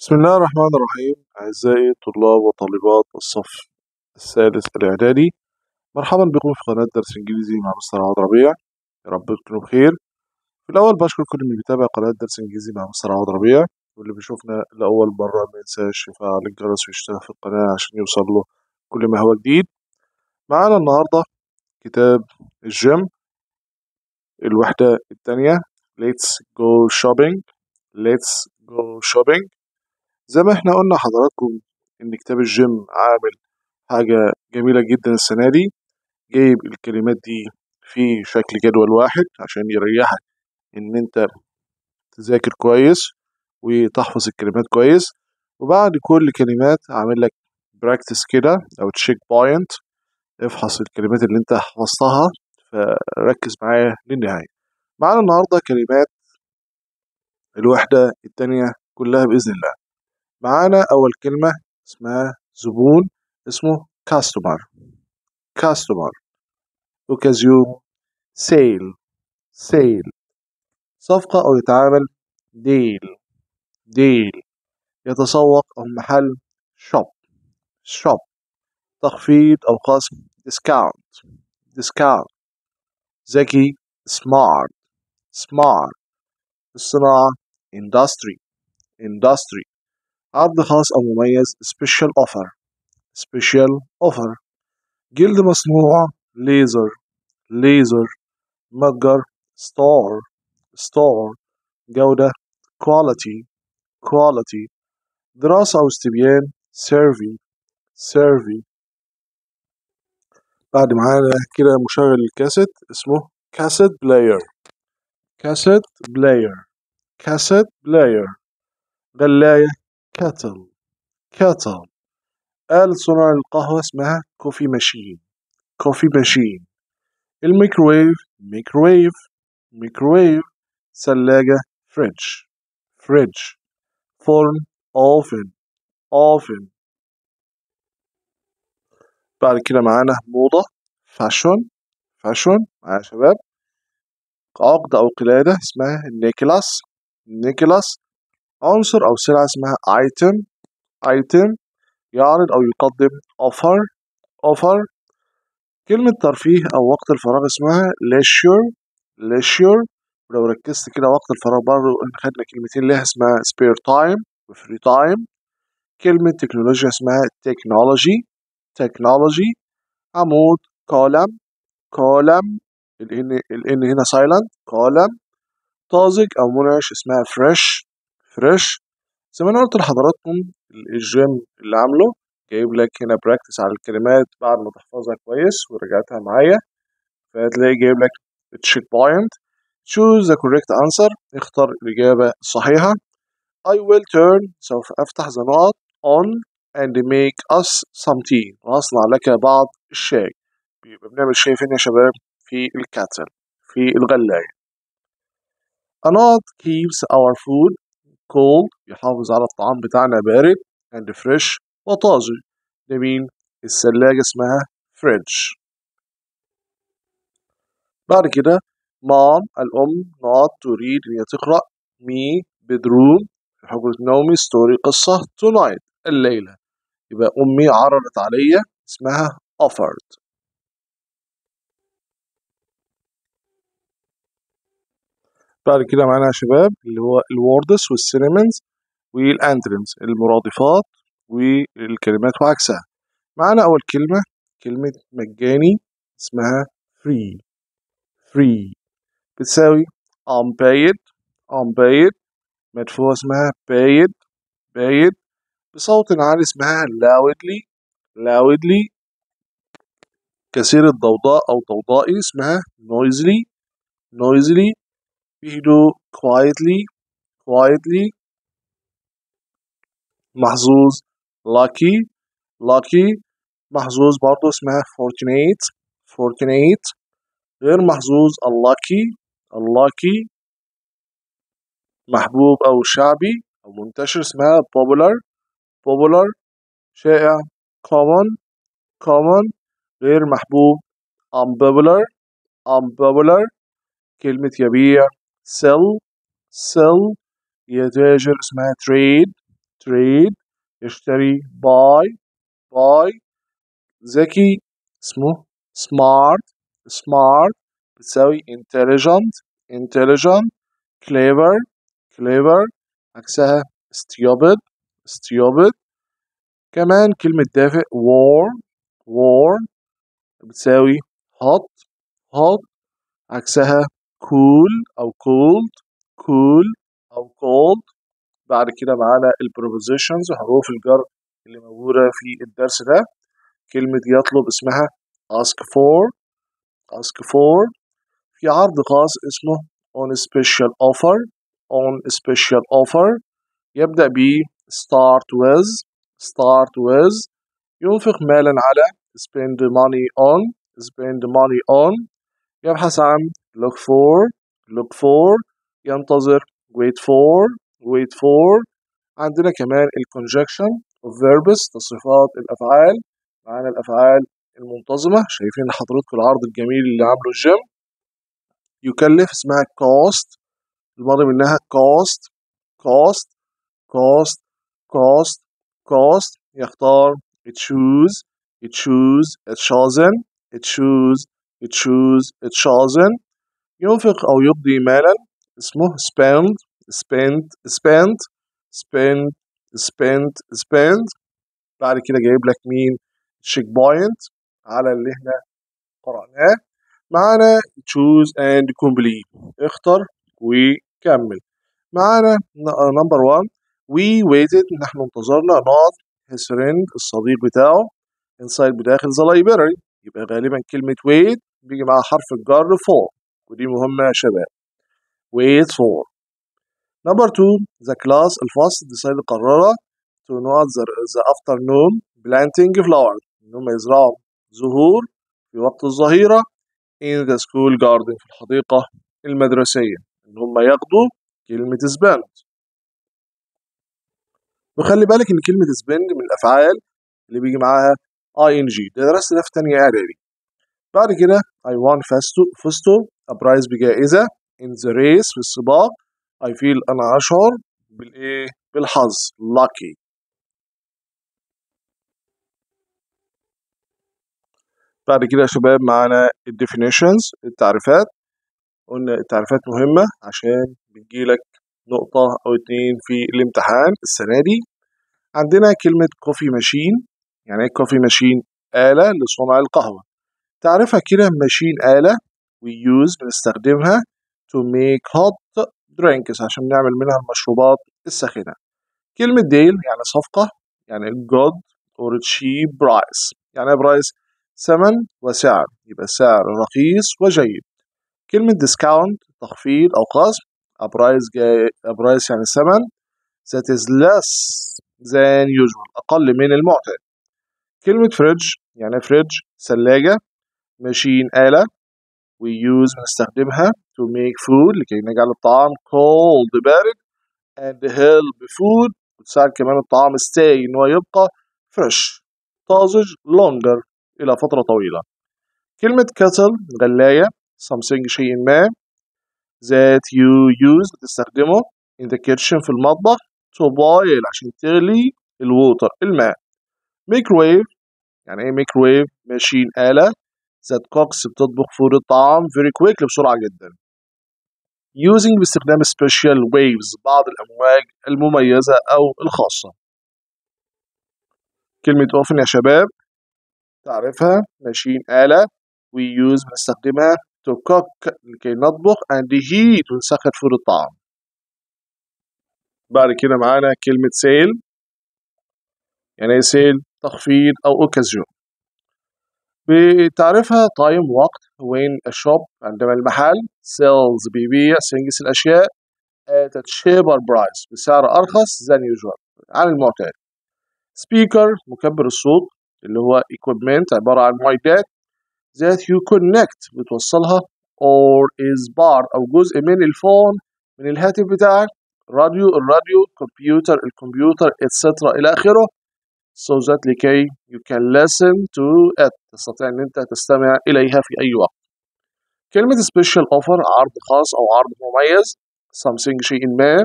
بسم الله الرحمن الرحيم. أعزائي طلاب وطالبات الصف الثالث الإعدادي مرحبا بكم في قناة درس إنجليزي مع مستر عوض ربيع. يا رب تكونوا بخير. في الأول بشكر كل اللي بيتابع قناة درس إنجليزي مع مستر عوض ربيع واللي بيشوفنا لأول مرة ما ينساش يفعل الجرس ويشترك في القناة عشان يوصل له كل ما هو جديد. معانا النهاردة كتاب الجيم الوحدة الثانية Let's go shopping. Let's go shopping. زي ما إحنا قلنا حضراتكم إن كتاب ال Gem عامل حاجة جميلة جدا السنة دي. جايب الكلمات دي في شكل جدول واحد عشان يريحك إن أنت تذاكر كويس وتحفظ الكلمات كويس. وبعد كل كلمات عامل لك practice كده أو check point افحص الكلمات اللي أنت حفظتها فركز معايا للنهاية. معانا النهاردة كلمات الوحدة التانية كلها بإذن الله. معانا أول كلمة اسمها زبون اسمه customer customer اوكازيون sale sale صفقة أو يتعامل deal deal يتسوق أو محل shop shop تخفيض أو خصم discount discount ذكي smart smart الصناعة industry. industry. عرض خاص أو مميز special offer. special offer. جلد مصنوع leather leather متجر store store جودة quality quality. دراسة أو استبيان survey survey. بعد معانا كده مشغل الكاسيت اسمه cassette player cassette player cassette player غلاية kettle kettle. آلة صنع القهوة اسمها coffee machine coffee machine الميكروويف microwave microwave. ثلاجة fridge fridge فرن oven oven بعد كده معانا موضة fashion fashion معايا يا شباب. عقد أو قلادة اسمها necklace necklace عنصر أو سلعة اسمها item item يعرض أو يقدم offer. Offer كلمة ترفيه أو وقت الفراغ اسمها leisure. Leisure ولو ركزت كده وقت الفراغ برضه خدنا كلمتين ليها اسمها spare time و free time. كلمة تكنولوجيا اسمها technology. Technology عمود column. Column الان هنا silent. Column. طازج أو منعش اسمها fresh. Fresh زي ما أنا قلت لحضراتكم ال Gem اللي عامله جايب لك هنا practice على الكلمات بعد ما تحفظها كويس ورجعتها معايا. فهتلاقي جايب لك check point choose the correct answer. اختر الإجابة الصحيحة. I will turn. سوف أفتح the knot on and make us some tea. وأصنع لك بعض الشاي. بيبقى بنعمل شاي فين يا شباب؟ في ال kettle في الغلاية. A knot keeps our food cold يحافظ على الطعام بتاعنا بارد and fresh وطازج. ده مين الثلاجة اسمها fridge بعد كده mum الأم نقط to read إن هي تقرأ me bedroom في حجرة نومي story قصة tonight الليلة. يبقى أمي عرضت عليا اسمها offered. بعد كده معانا يا شباب اللي هو ال words وال synonyms وال antonyms المرادفات والكلمات وعكسها. معانا أول كلمة كلمة مجاني اسمها free. Free. بتساوي unpaid unpaid مدفوع اسمها paid paid. بصوت عالي اسمها loudly loudly. كثير الضوضاء أو ضوضائي اسمها noisily noisily. بهدوء quietly quietly محظوظ lucky lucky محظوظ برضه اسمها fortunate fortunate غير محظوظ unlucky unlucky محبوب أو شعبي أو منتشر اسمها popular popular شائع common common غير محبوب unpopular unpopular كلمة يبيع sell sell يتاجر اسمها trade trade يشتري buy buy ذكي اسمه smart smart بتساوي intelligent intelligent clever clever عكسها stupid stupid كمان كلمة دافئ warm warm بتساوي hot hot عكسها cool أو cold cool أو cold. بعد كده معانا البروبوزيشنز حروف الجر اللي موجودة في الدرس ده. كلمة يطلب اسمها ask for ask for. في عرض خاص اسمه on special offer on special offer. يبدأ ب start with start with. ينفق مالا على spend money on spend money on. يبحث عن look for look for ينتظر wait for wait for. عندنا كمان ال conjunction of verbs تصريفات الأفعال معانا الأفعال المنتظمة. شايفين حضراتكم العرض الجميل اللي عامله الجيم. يكلف اسمها cost. الماضي منها cost cost cost cost cost. يختار choose chose chosen choose chose chosen. ينفق أو يقضي مالا اسمه spend spend spent spend spent spend. بعد كده جايب لك مين؟ check point على اللي إحنا قرأناه. معانا choose and complete. اختر وكمل. معانا number 1 we waited نحن انتظرنا. نقط his friend الصديق بتاعه. Inside بداخل the library. يبقى غالبا كلمة wait بيجي معاها حرف الجر for ودي مهمة يا شباب. Wait for. number 2 the class الفصل decide قرر to not the, the afternoon planting flowers ان هم يزرعوا زهور في وقت الظهيرة. In the school garden في الحديقة المدرسية. ان هم ياخدوا كلمة spend. وخلي بالك إن كلمة spend من الأفعال اللي بيجي معاها ing. ده درست ده في تانية إعدادي. بعد كده I won فزتو a prize بجائزة. In the race في السباق I feel أنا أشعر بالإيه؟ بالحظ. Lucky. بعد كده يا شباب معانا ال definitions التعريفات. قلنا التعريفات مهمة عشان بتجيلك نقطة أو اتنين في الامتحان السنة دي. عندنا كلمة coffee machine يعني إيه coffee machine آلة لصنع القهوة. تعرفها كده machine آلة we use بنستخدمها to make hot drinks عشان نعمل منها المشروبات الساخنة. كلمة ديل يعني صفقة يعني good or cheap price يعني برايس ثمن وسعر يبقى سعر رخيص وجيد. كلمة discount تخفيض أو خصم price جاي يعني ثمن that is less than usual أقل من المعتاد. كلمة fridge يعني فريج ثلاجة ماشين آلة. We use بنستخدمها to make food لكي نجعل الطعام cold بارد and help food. وتساعد كمان الطعام stay إن هو يبقى fresh. طازج longer إلى فترة طويلة. كلمة kettle غلاية something شيء ما that you use بتستخدمه in the kitchen في المطبخ to boil عشان تغلي ال water الماء. microwave يعني إيه microwave machine آلة. That cooks بتطبخ food الطعام very quickly بسرعة جدا. Using باستخدام special waves بعض الأمواج المميزة أو الخاصة. كلمة oven يا شباب. تعرفها؟ machine آلة. We use بنستخدمها to cook لكي نطبخ and heat ونسخن food الطعام. بعد كده معانا كلمة sale. يعني إيه sale تخفيض أو أوكازيون. بتعرفها time وقت when ال shop عندما المحل sells بيبيع things الأشياء a cheaper price بسعر أرخص than usual عن المعتاد. speaker مكبر الصوت اللي هو equipment عبارة عن معدات that you connect بتوصلها or is part أو جزء من الفون من الهاتف بتاعك راديو الراديو كمبيوتر الكمبيوتر etc إلى آخره. So that لكي you can listen to it. تستطيع أن أنت تستمع إليها في أي وقت. كلمة special offer عرض خاص أو عرض مميز something شيء ما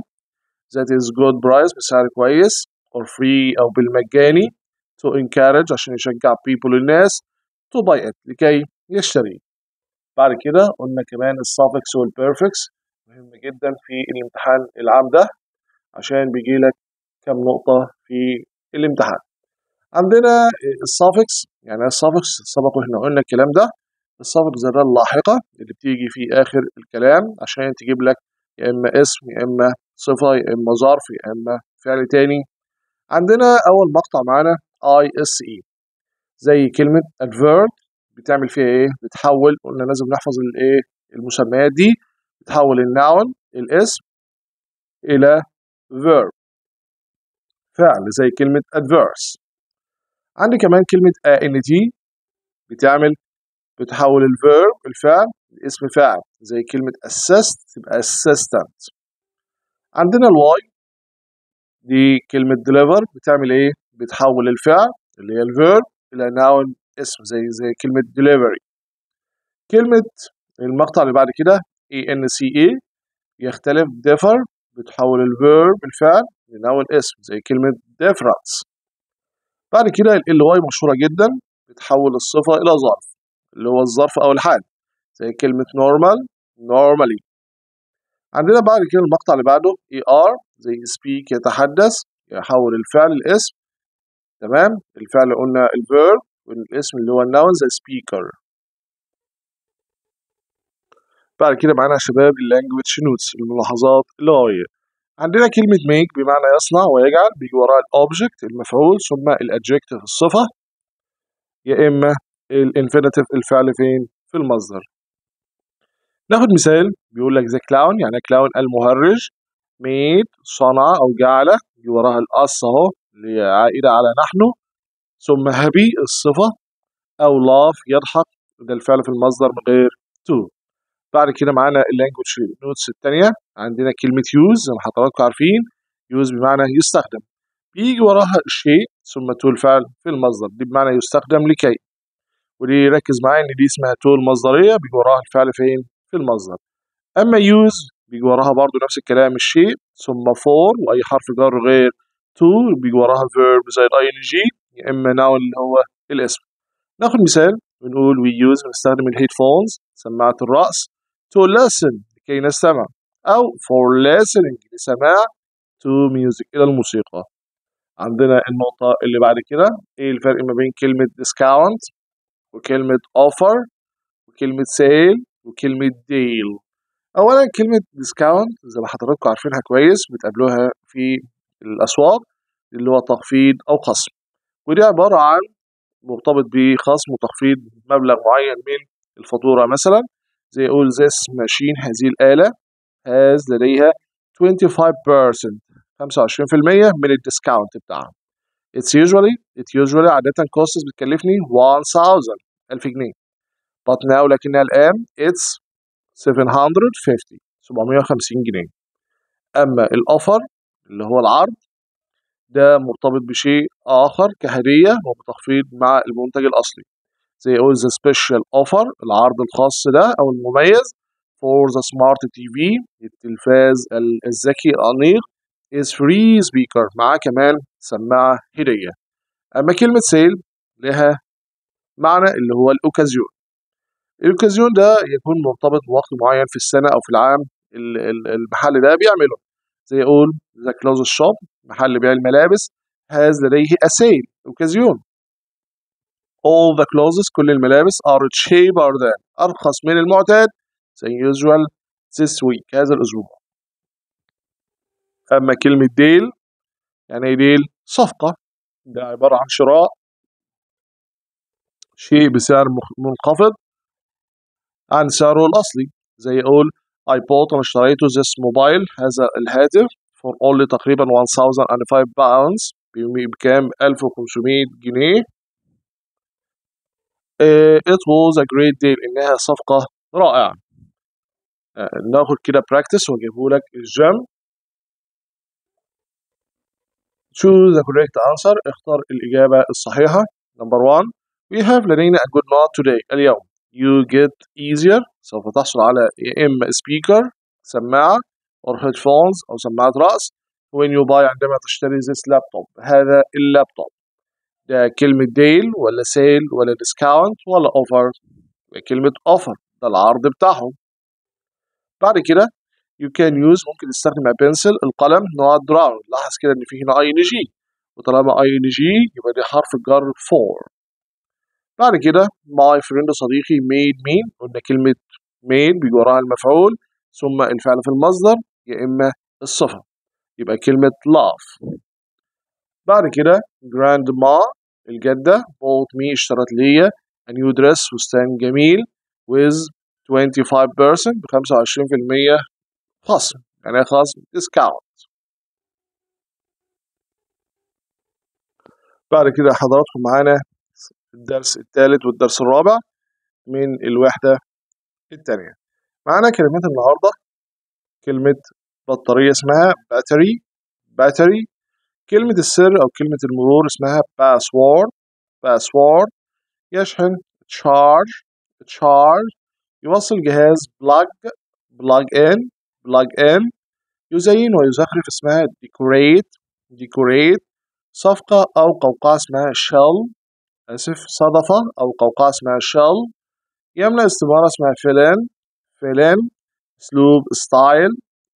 that is good price بسعر كويس or free أو بالمجاني to encourage عشان يشجع people الناس to buy it لكي يشتري. بعد كده قلنا كمان ال suffix وال prefix مهم جدا في الامتحان العام ده عشان بيجي لك كم نقطة في الامتحان. عندنا ال suffix يعني ال suffix سبق وإحنا قلنا الكلام ده. ال suffix ده اللاحقة اللي بتيجي في آخر الكلام عشان تجيب لك يا إما اسم يا إما صفة يا إما ظرف يا إما فعل تاني. عندنا أول مقطع معانا I S E زي كلمة advert. بتعمل فيها إيه؟ بتحول قلنا لازم نحفظ الإيه؟ المسميات دي. بتحول ال noun الاسم إلى verb. فعل زي كلمة advertise. عندي كمان كلمة ant بتعمل بتحول ال verb الفعل لاسم فاعل زي كلمة assist تبقى assistant. عندنا ال Y زي كلمة deliver بتعمل إيه؟ بتحول الفعل اللي هي ال verb إلى noun اسم زي زي كلمة delivery. كلمة المقطع اللي بعد كده ENCE يختلف differ بتحول ال verb الفعل لنوع اسم زي كلمة difference. بعد كده LY مشهورة جدا بتحول الصفة إلى ظرف اللي هو الظرف أو الحال زي كلمة normal normally. عندنا بعد كده المقطع اللي بعده ER زي speak يتحدث يحول الفعل الاسم تمام؟ الفعل قلنا ال verb والاسم اللي هو ال noun زي speaker. بعد كده معانا شباب ال language notes الملاحظات اللغوية عندنا كلمة make بمعنى يصنع ويجعل بيجي وراها ال object المفعول ثم ال adjective الصفة. يا إما ال infinitive الفعل فين؟ في المصدر. ناخد مثال بيقول لك the clown يعني clown المهرج made صنع أو جعل يجي وراها ال us أهو اللي هي عائدة على نحن. ثم happy الصفة أو laugh يضحك ده الفعل في المصدر من غير to بعد كده معانا ال language notes الثانية عندنا كلمة use زي ما حضراتكم عارفين. use بمعنى يستخدم. بيجي وراها الشيء ثم to الفعل في المصدر. دي بمعنى يستخدم لكي. ودي ركز معايا إن دي اسمها to المصدرية بيجي وراها الفعل فين؟ في المصدر. أما use بيجي وراها برضو نفس الكلام الشيء ثم for وأي حرف جر غير to بيجي وراها verb زي ال ING يا إما noun اللي هو الاسم. ناخد مثال بنقول we use بنستخدم ال headphones سماعة الرأس. To listen لكي نستمع. أو for listening لسماع to music. إلى الموسيقى. عندنا النقطة اللي بعد كده. إيه الفرق ما بين كلمة discount وكلمة offer وكلمة sale وكلمة deal أولا كلمة discount زي ما حضراتكم عارفينها كويس بتقابلوها في الأسواق اللي هو تخفيض أو خصم. ودي عبارة عن مرتبط بخصم وتخفيض مبلغ معين من الفاتورة مثلا. زي يقول this machine هذه الآلة has لديها 25% 25% من الديسكاونت بتاعها. It's usually it usually عادة costs بتكلفني 1000 1000 جنيه. But now لكنها الآن it's 750 750 جنيه. أما الأوفر اللي هو العرض ده مرتبط بشيء آخر كهدية وبتخفيض مع المنتج الأصلي. زي يقول the special offer العرض الخاص ده أو المميز for the smart TV التلفاز الذكي الأنيق is free speaker. معاه كمان سماعة هدية. أما كلمة sale لها معنى اللي هو الأوكازيون. الأوكازيون ده يكون مرتبط بوقت معين في السنة أو في العام المحل ده بيعمله. زي يقول the clothes shop محل بيع الملابس has لديه sale أوكازيون. All the clothes كل الملابس are cheaper than أرخص من المعتاد. زي usual this week هذا الأسبوع. أما كلمة ديل يعني إيه ديل صفقة. ده عبارة عن شراء. شيء بسعر منخفض. عن سعره الأصلي زي يقول I bought أنا اشتريته this mobile هذا الهاتف for only تقريبا 1005 pounds بكام؟ 1500 جنيه. It was a great deal إنها صفقة رائعة. ناخد كده practice واجيبه لك الجيم. Choose the correct answer اختار الإجابة الصحيحة number one. We have لدينا a good night today اليوم. You get easier سوف تحصل على يا إما speaker سماعة or headphones أو سماعة رأس. When you buy عندما تشتري this laptop. هذا اللابتوب ده كلمة deal ولا sale ولا discount ولا offer. كلمة offer ده العرض بتاعهم. بعد كده you can use ممكن تستخدم pencil القلم نوع drawn لاحظ كده إن في هنا ing. وطالما ing يبقى دي حرف الجر for بعد كده my friend صديقي made مين قلنا كلمة made بيجي وراها المفعول ثم الفعل في المصدر يا إما الصفة يبقى كلمة love. بعد كده grandma الجدة bought me اشترت ليا a new dress فستان جميل with 25% ب 25% خصم يعني خصم discount. بعد كده حضراتكم معانا الدرس الثالث والدرس الرابع من الوحدة الثانية. معانا كلمات النهاردة كلمة بطارية اسمها battery battery كلمة السر أو كلمة المرور اسمها password password يشحن charge charge يوصل جهاز plug plug in plug in يزين ويزخرف اسمها decorate decorate صفقة أو قوقعة اسمها shell آسف صدفة أو قوقعة اسمها shell يملأ استمارة اسمها fill in fill in أسلوب style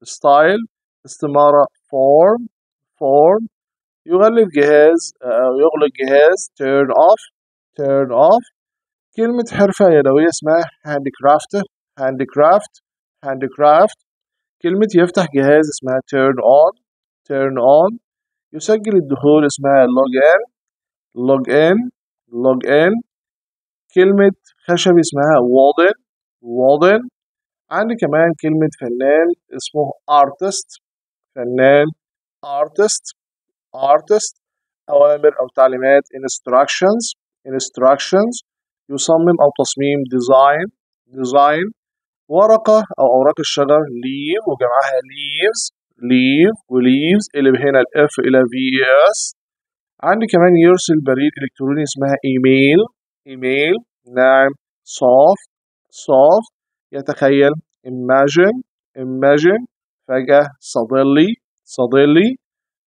style استمارة form form يغلف جهاز أو يغلق جهاز turn off turn off. كلمة حرفة يدوية اسمها handicraft handicraft handicraft. كلمة يفتح جهاز اسمها turn on turn on. يسجل الدخول اسمها log in log in log in. كلمة خشبي اسمها wooden wooden عندي كمان كلمة فنان اسمه artist فنان artist. Artist أوامر أو تعليمات instructions instructions يصمم أو تصميم design design ورقة أو أوراق الشجر leaf وجمعها leaves leaf و leaves اللي هنا ال f إلى v s عندي كمان يرسل بريد إلكتروني اسمها email email ناعم soft soft يتخيل imagine imagine فجأة suddenly suddenly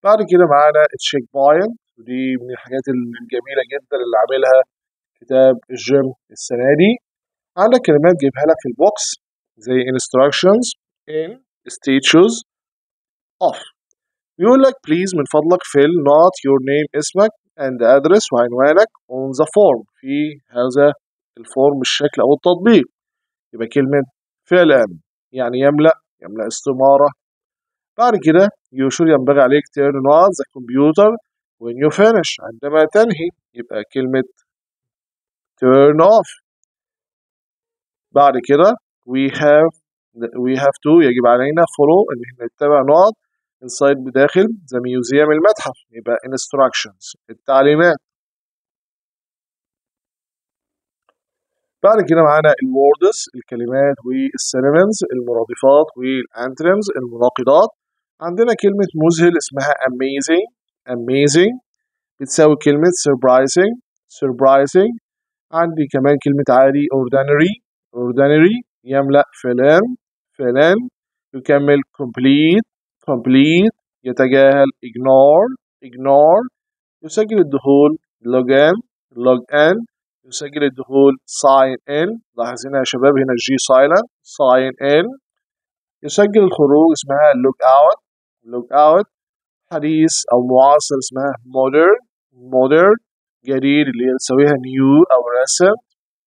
بعد كده معانا check point ودي من الحاجات الجميلة جدا اللي عاملها كتاب الجيم السنة دي. عندك كلمات جايبها لك في ال box زي instructions in statues of يقول لك please من فضلك fill نقط your name اسمك and address وعنوانك on the form. في هذا ال form الشكل أو التطبيق. يبقى كلمة in يعني يملأ يملأ استمارة. بعد كده should ينبغي عليك turn on the computer when you finish عندما تنهي يبقى كلمة turn off. بعد كده we have we have to يجب علينا follow إن إحنا نتبع نقط inside بداخل the museum المتحف يبقى instructions التعليمات. بعد كده معانا ال words الكلمات وال synonyms المرادفات وال antonyms المناقضات. عندنا كلمة مذهل اسمها amazing amazing. بتساوي كلمة surprising surprising. عندي كمان كلمة عادي ordinary ordinary. يملأ فلان فلان. يكمل complete complete. يتجاهل ignore ignore. يسجل الدخول log in log in. يسجل الدخول sign in. لاحظ هنا يا شباب هنا الجي silent sign in. يسجل الخروج اسمها log out. Log out حديث أو معاصر اسمها modern modern جديد اللي تساويها new أو recent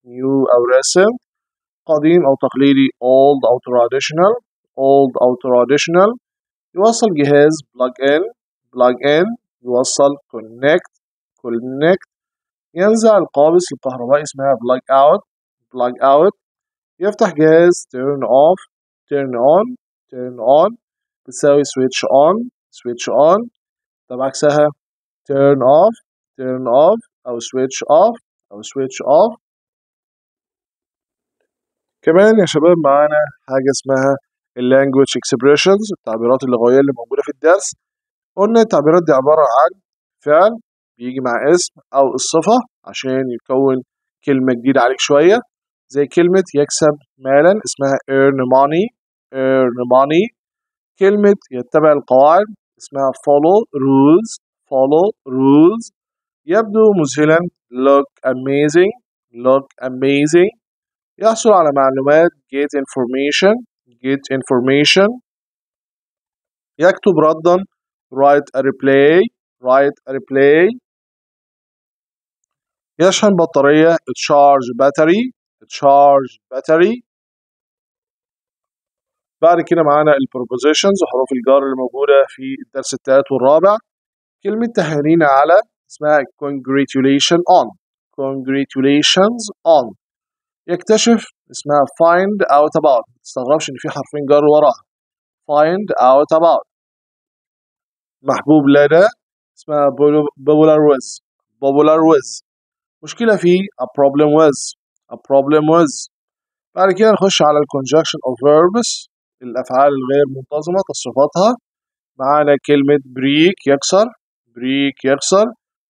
new أو recent قديم أو تقليدي old أو traditional old أو traditional يوصل جهاز plug in plug in يوصل connect connect ينزع القابس الكهربائي اسمها plug out plug out يفتح جهاز turn off turn on turn on بتساوي switch on switch on طب عكسها turn off turn off أو switch off أو switch off. كمان يا شباب معانا حاجة اسمها ال language expressions التعبيرات اللغوية اللي موجودة في الدرس. قلنا التعبيرات دي عبارة عن فعل بيجي مع اسم أو الصفة عشان يكون كلمة جديدة عليك شوية زي كلمة يكسب مالا اسمها earn money earn money. كلمة يتبع القواعد اسمها follow rules follow rules يبدو مذهلا look amazing look amazing يحصل على معلومات get information get information يكتب ردا write a reply write a reply يشحن بطارية charge battery charge battery بعد كده معانا البروبوزيشنز وحروف الجار اللي موجودة في الدرس الثالث والرابع. كلمة تهانينا على اسمها congratulation on. congratulations on. يكتشف اسمها find out about. ما تستغربش إن في حرفين جار وراها. find out about. محبوب لدى اسمها popular with popular with مشكلة فيه a problem with a problem with بعد كده نخش على conjunction of verbs. الأفعال الغير منتظمة تصريفاتها معانا كلمة break يكسر break يكسر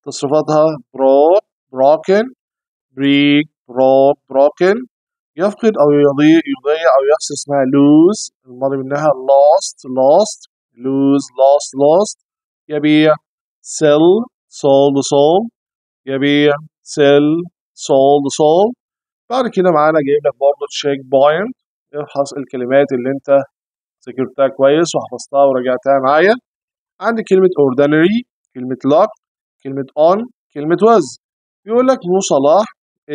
تصريفاتها broke broken break broke broken. يفقد أو يضيع يضيع أو يخسر اسمها lose الماضي منها lost lost lose lost lost. يبيع sell sold sold. يبيع sell sold sold. بعد كده معانا جايب لك برضه check point افحص الكلمات اللي انت ذاكرتها كويس وحفظتها وراجعتها معايا. عندي كلمة ordinary كلمة luck كلمة on كلمة was. يقول لك مو صلاح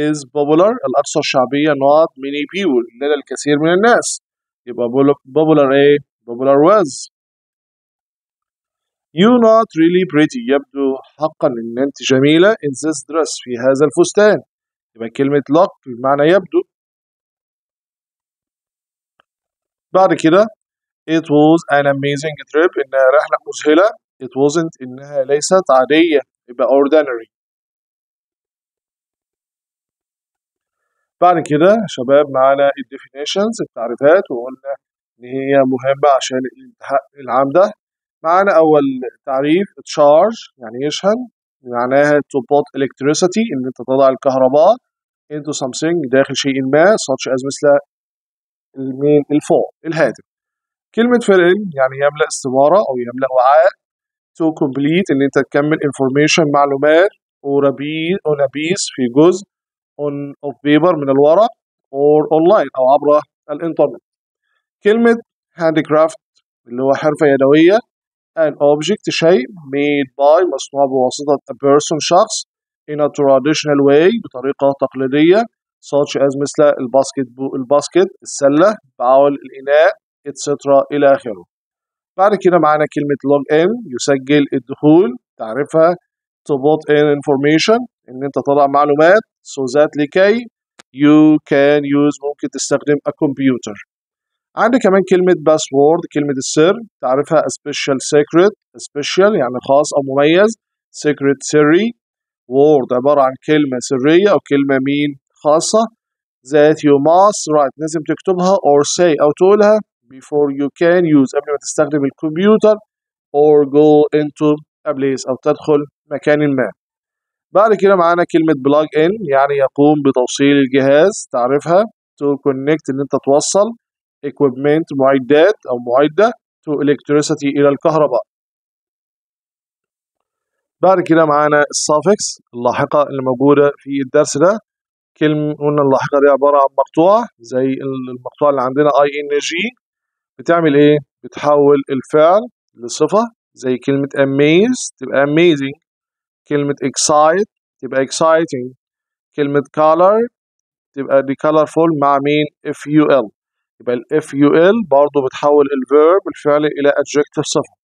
is popular الأكثر شعبية not many people لدى الكثير من الناس. يبقى popular إيه popular was. You not really pretty يبدو حقا إن أنت جميلة. In this dress في هذا الفستان. يبقى كلمة look بمعنى يبدو بعد كده it was an amazing trip إنها رحلة مذهلة. It wasn't إنها ليست عادية. يبقى ordinary. بعد كده شباب معانا ال definitions التعريفات وقلنا إن هي مهمة عشان الامتحان العام ده. معانا أول تعريف charge يعني يشحن. معناها to put electricity إن أنت تضع الكهرباء into something داخل شيء ما such as مثل المين ال phone الهاتف. كلمة fill يعني يملأ استمارة أو يملأ وعاء to complete إن أنت تكمل information معلومات on a piece في جزء on of paper من الورق or online أو عبر الإنترنت. كلمة handicraft اللي هو حرفة يدوية an object شيء made by مصنوع بواسطة a person شخص in a traditional way بطريقة تقليدية. Such as مثل ال basket بو ال basket السلة باول الإناء etc إلى آخره. بعد كده معانا كلمة log in يسجل الدخول تعرفها to put in information إن أنت تضع معلومات so that لكي you can use ممكن تستخدم a computer. عندي كمان كلمة باسورد كلمة السر تعرفها a special secret special يعني خاص أو مميز secret سري. word عبارة عن كلمة سرية أو كلمة مين خاصة that you must write. لازم تكتبها or say أو تقولها before you can use قبل ما تستخدم الكمبيوتر or go into a place أو تدخل مكان ما. بعد كده معانا كلمة plug in يعني يقوم بتوصيل الجهاز تعرفها to connect إن أنت توصل equipment معدات أو معدة to electricity إلى الكهرباء. بعد كده معانا ال suffix اللاحقة اللي موجودة في الدرس ده. كلمة قلنا اللاحقة دي عبارة عن مقطوعة زي المقطوعة اللي عندنا i n g بتعمل إيه؟ بتحول الفعل لصفة زي كلمة amaze تبقى amazing. كلمة excite تبقى exciting. كلمة color تبقى دي colorful مع مين؟ ful يبقى ال ful برضه بتحول ال verb الفعل إلى adjective صفة.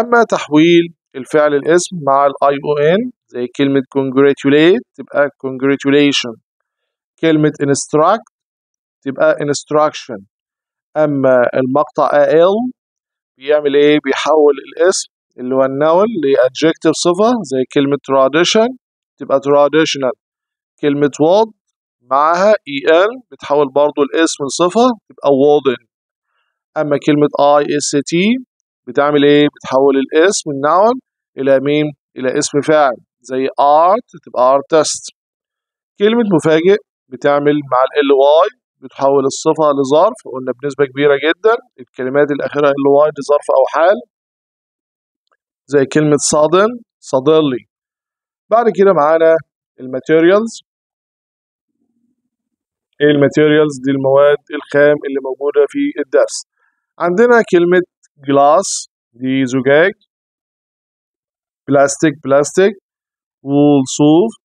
أما تحويل الفعل الاسم مع أو ان زي كلمة congratulate تبقى congratulation. كلمة instruct تبقى instruction أما المقطع ال بيعمل إيه؟ بيحول الاسم اللي هو النون لadjective صفة زي كلمة tradition تبقى traditional كلمة wood معاها en بتحول برضو الاسم لصفة تبقى wooden أما كلمة ist بتعمل إيه؟ بتحول الاسم ال noun إلى مين؟ إلى اسم فاعل زي art تبقى artist كلمة مفاجئ بتعمل مع l y بتحول الصفة لظرف قلنا بنسبة كبيرة جدا الكلمات الأخيرة l y دي ظرف أو حال زي كلمة sudden suddenly بعد كده معانا ال materials إيه ال materials دي المواد الخام اللي موجودة في الدرس. عندنا كلمة glass دي زجاج بلاستيك بلاستيك wool صوف.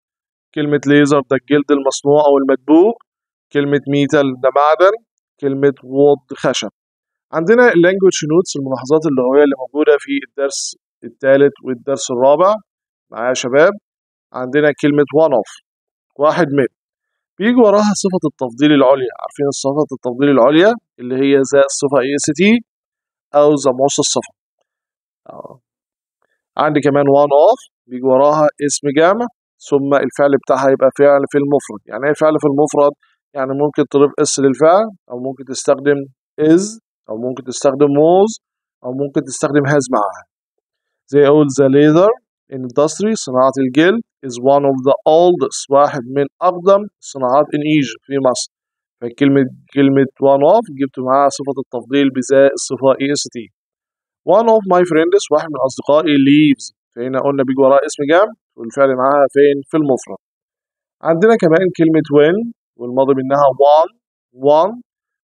كلمة leather ده الجلد المصنوع أو المدبوغ كلمة metal ده معدن كلمة wood خشب. عندنا ال language notes الملاحظات اللغوية اللي موجودة في الدرس الثالث والدرس الرابع. معايا يا شباب؟ عندنا كلمة one of واحد من. بيجي وراها صفة التفضيل العليا. عارفين صفة التفضيل العليا؟ اللي هي زي الصفة est أو the most الصفة عندي كمان one of بيجي وراها اسم جامع. ثم الفعل بتاعها يبقى فعل في المفرد. يعني إيه فعل في المفرد؟ يعني ممكن تضيف s للفعل أو ممكن تستخدم is أو ممكن تستخدم was أو ممكن تستخدم has معاها زي أقول the leather industry صناعة الجلد is one of the oldest واحد من أقدم الصناعات in Egypt في مصر. فكلمة كلمة one of جبت معاها صفة التفضيل بزاء الصفة est one of my friends واحد من أصدقائي leaves. فهنا قلنا بيجي وراها اسم جمع والفعل معاها فين؟ في المفرد. عندنا كمان كلمة when والماضي منها one one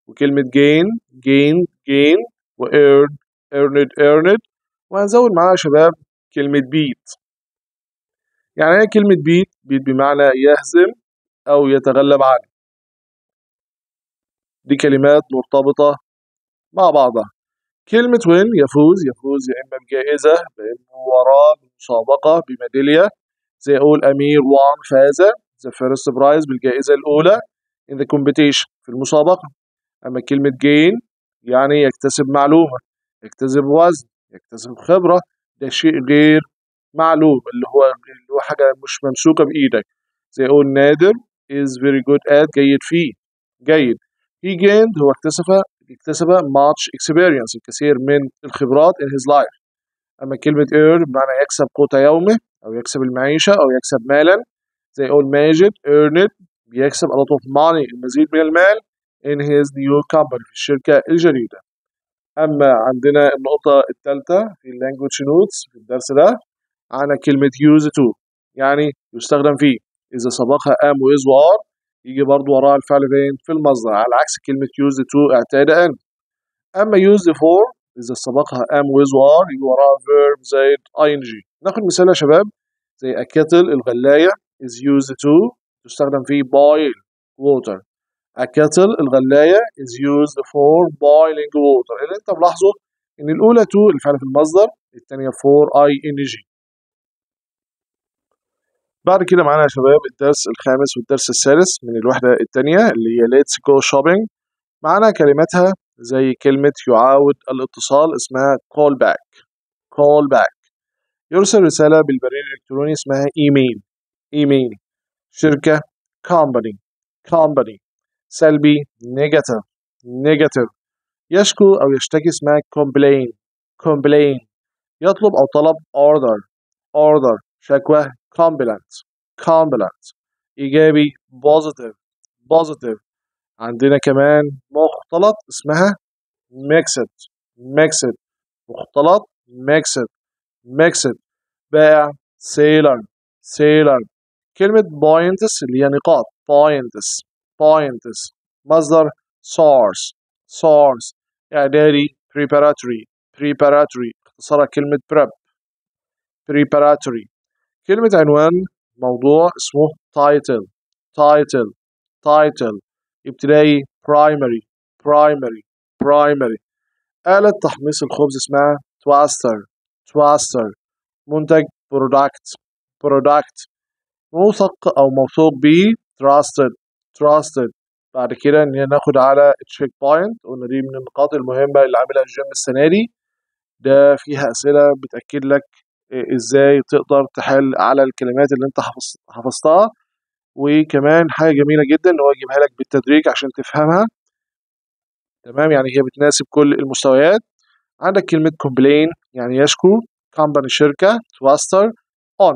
وكلمة gain gain gain و earn earned earned وهنزود معاها يا شباب كلمة beat. يعني إيه كلمة beat beat بمعنى يهزم أو يتغلب عليه. دي كلمات مرتبطة مع بعضها. كلمة win يفوز يفوز يا إما بجائزة بإنه وراه بمسابقة بميدالية زي أقول أمير وان فاز the first prize بالجائزة الأولى in the competition في المسابقة. أما كلمة gain يعني يكتسب معلومة يكتسب وزن يكتسب خبرة ده شيء غير معلوم اللي هو اللي هو حاجة مش ممسوكة بإيدك. زي أقول نادر is very good at جيد فيه جيد. He gained هو اكتسب اكتسب much experience الكثير من الخبرات in his life. أما كلمة earn بمعنى يكسب قوت يومه أو يكسب المعيشة أو يكسب مالا. زي أقول ماجد earned بيكسب a lot of money المزيد من المال in his new company في الشركة الجديدة. أما عندنا النقطة الثالثة في language notes في الدرس ده عنا كلمة use to يعني يستخدم فيه إذا سبقها am و is و are يجي برضو وراها الفعل فين؟ في المصدر على عكس كلمة use to اعتاد أن أما use for إذا سبقها am و are يجي وراها verb زائد ing. ناخد مثال يا شباب. زي a kettle الغلاية is used to تستخدم في boil water. a kettle الغلاية is used for boiling water. اللي انت ملاحظة إن الأولى to الفعل في المصدر الثانية for ing بعد كده معانا يا شباب الدرس الخامس والدرس السادس من الوحدة الثانية اللي هي let's go shopping. معانا كلماتها زي كلمة يعاود الاتصال اسمها call back. call back. يرسل رسالة بالبريد الإلكتروني اسمها ايميل ايميل شركة company company سلبي negative negative يشكو أو يشتكي اسمها complain complain يطلب أو طلب order order شكوى complaint complaint إيجابي positive positive عندنا كمان مختلط اسمها mixed mixed مختلط mixed mixed بائع seller seller كلمة points اللي هي نقاط points points مصدر source source إعدادي preparatory preparatory. اختصارها كلمة prep preparatory. كلمة عنوان موضوع اسمه title title title. ابتدائي primary primary primary. آلة تحميص الخبز اسمها toaster toaster. منتج product product موثق أو موثوق به trusted trusted. بعد كده ناخد على check point قلنا دي من النقاط المهمة اللي عاملها الجيم السنة دي. ده فيها أسئلة بتأكد لك إزاي تقدر تحل على الكلمات اللي أنت حفظتها. وكمان حاجة جميلة جدا إن هو يجيبها لك بالتدريج عشان تفهمها. تمام؟ يعني هي بتناسب كل المستويات. عندك كلمة complain يعني يشكو. Company شركة twister on.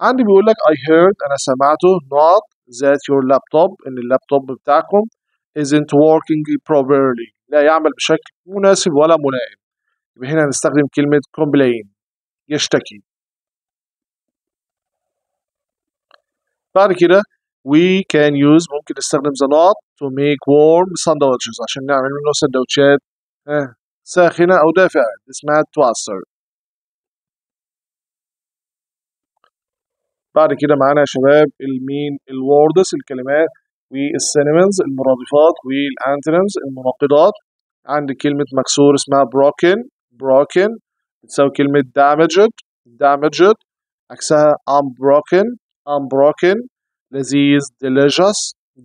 عندي بيقول لك I heard أنا سمعته not that your laptop إن اللابتوب بتاعكم isn't working properly. لا يعمل بشكل مناسب ولا ملائم يبقى هنا هنستخدم كلمة complain. يشتكي. بعد كده we can use ممكن نستخدم the not to make warm sandwiches. عشان نعمل منه سندوتشات آه، ساخنة أو دافئة. اسمها toaster بعد كده معانا يا شباب ال main ال words الكلمات وال synonyms المرادفات وال antonyms المناقضات عندي كلمة مكسور اسمها broken broken. بتساوي كلمة damaged damaged. عكسها unbroken unbroken لذيذ delicious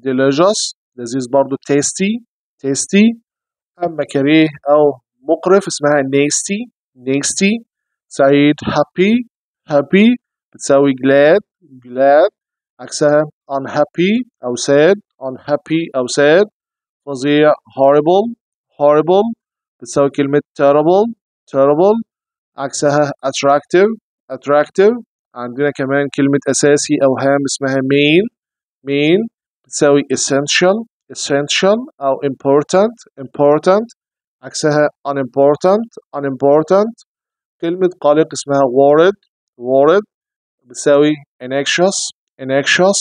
delicious. لذيذ برضو tasty tasty. أما كريه أو مقرف اسمها nasty nasty. سعيد happy happy. بتساوي glad glad عكسها unhappy أو sad unhappy أو sad فظيع horrible horrible بتساوي كلمة terrible terrible عكسها attractive attractive عندنا كمان كلمة أساسي أو هام اسمها main main بتساوي essential essential أو important important عكسها unimportant unimportant كلمة قلق اسمها worried worried بتساوي anxious anxious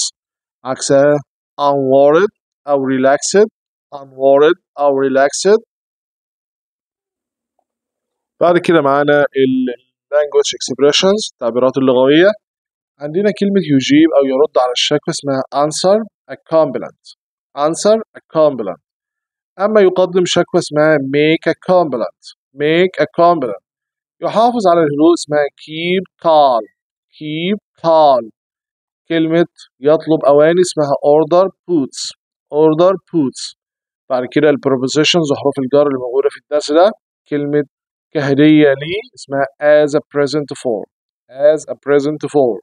عكسها unworried أو relaxed unworried أو relaxed بعد كده معانا language expressions التعبيرات اللغوية عندنا كلمة يجيب أو يرد على الشكوى اسمها answer a complaint answer a complaint أما يقدم شكوى اسمها make a complaint make a complaint يحافظ على الهدوء اسمها keep calm keep calm كلمة يطلب أواني اسمها order puts. order puts. بعد كده البروبوزيشنز وحروف الجر اللي موجودة في الدرس ده. كلمة كهدية لي اسمها as a present for. as a present for.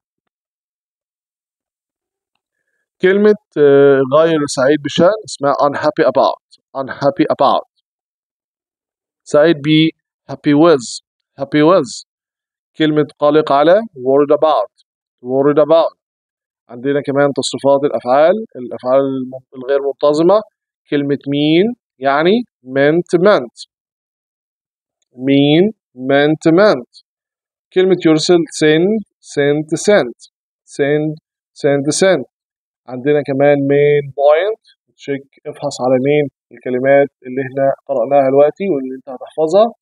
كلمة آه، غير سعيد بشأن اسمها unhappy about. unhappy about. سعيد ب happy with. happy with. كلمة قلق على worried about worried about. عندنا كمان تصريفات الأفعال الأفعال الغير منتظمة. كلمة mean يعني meant meant. mean meant meant. كلمة يرسل send sent sent send send sent. عندنا كمان main point. تشيك افحص على مين الكلمات اللي إحنا قرأناها دلوقتي واللي انت هتحفظها.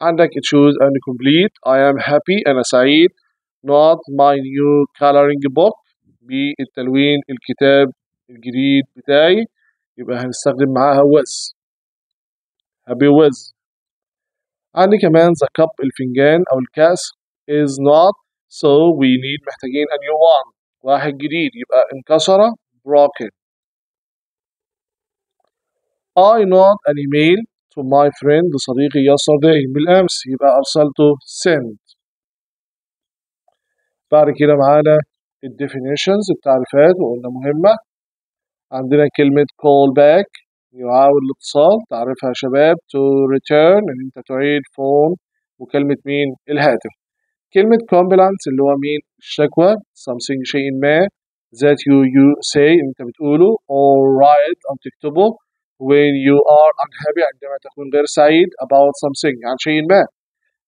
عندك choose and complete I am happy أنا سعيد not my new coloring book بالتلوين الكتاب الجديد بتاعي يبقى هنستخدم معاها with happy with عندي كمان the cup الفنجان أو الكاس is not so we need محتاجين a new one واحد جديد يبقى انكسر broken I not an email To my friend لصديقي yesterday بالأمس يبقى أرسلته send بعد كده معانا ال definitions التعريفات وقلنا مهمة. عندنا كلمة call back يعاود الاتصال. تعرفها يا شباب to return إن أنت تعيد phone. وكلمة مين؟ الهاتف. كلمة complaint اللي هو مين؟ الشكوى something شيء ما. that you you say أنت بتقوله. or write أو تكتبه. When you are unhappy عندما تكون غير سعيد about something عن شيء ما.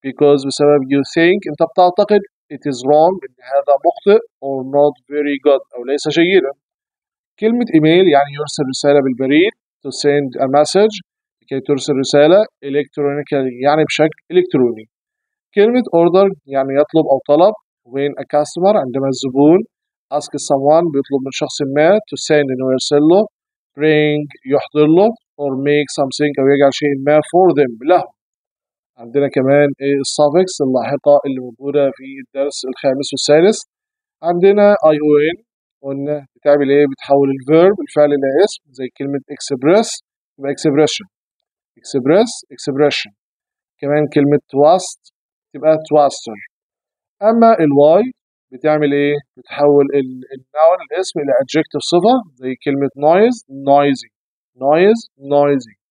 Because بسبب you think أنت بتعتقد it is wrong إن هذا مخطئ or not very good أو ليس جيدا. كلمة إيميل يعني يرسل رسالة بالبريد to send a message لكي ترسل رسالة electronically يعني بشكل إلكتروني. كلمة order يعني يطلب أو طلب when a customer عندما الزبون ask someone بيطلب من شخص ما to send إنه يرسل له bring يحضر له or make something أو يجعل شيء ما for them له عندنا كمان ال suffix اللاحقة اللي موجودة في الدرس الخامس والسادس. عندنا ان قلنا بتعمل إيه؟ بتحول ال verb الفعل إلى اسم زي كلمة express يبقى expression. Express expression. كمان كلمة twist تبقى twister. أما الواي بتعمل إيه؟ بتحول النون الاسم إلى adjective صفة زي كلمة noise noisy noise noisy.